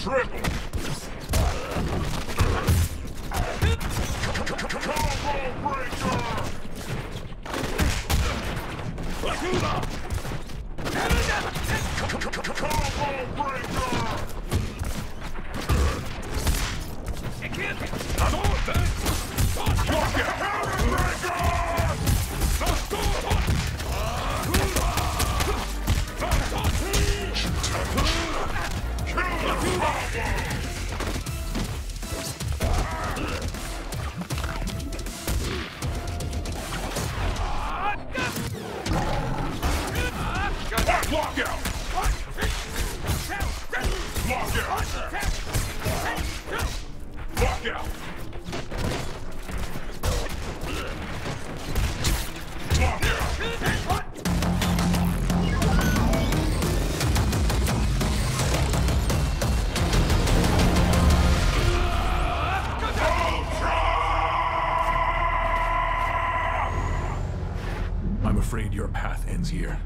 Triple combo! Breaker! Combo breaker! Lock out! Lock out! Lock out! Out! I'm afraid your path ends here.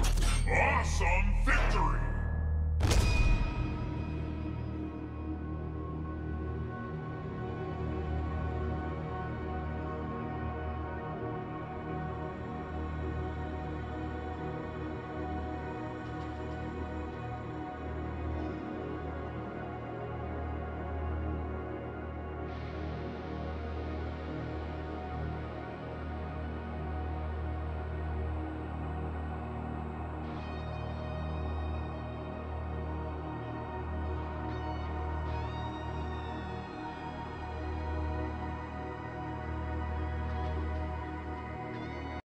Awesome victory!